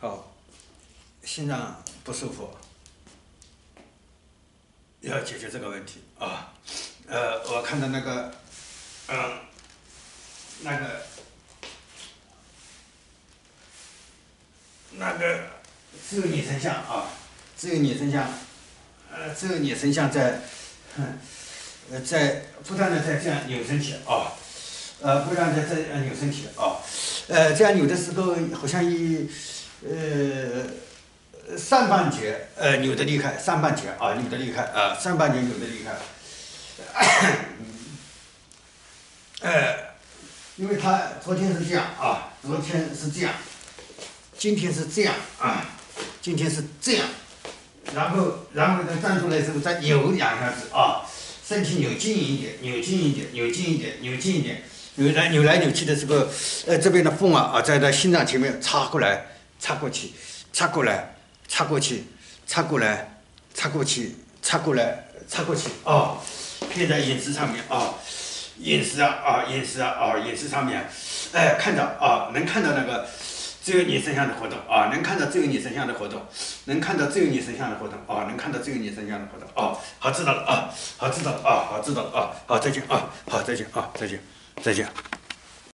哦，心脏不舒服，要解决这个问题啊。呃，我看到那个，嗯，那个，那个只有女神像啊，只有女神像，呃，只有女神像在，呃，在不断的在这样扭身体啊，呃，不断的在扭身体啊，呃，这样扭的时候好像一，呃，上半截呃扭得厉害，上半截啊扭得厉害啊，上半截扭得厉害。呃，因为他昨天是这样啊，昨天是这样，今天是这样啊，今天是这样，然后然后再站出来之后再扭两下子啊，身体扭近一点，扭近一点，扭近一点，扭近一点，扭来扭来扭去的时候，呃，这边的缝啊啊，在他心脏前面插过来，插过去，插过来，插过去，插过来，插过去，插过来，插过去啊。贴在饮食上面啊，饮食啊啊饮食啊啊饮食上面，哎看到啊能看到那个自由女神像的活动啊能看到自由女神像的活动，能看到自由女神像的活动啊能看到自由女神像的活动啊好知道了啊好知道了啊好知道了啊好再见啊好再见啊再见再见。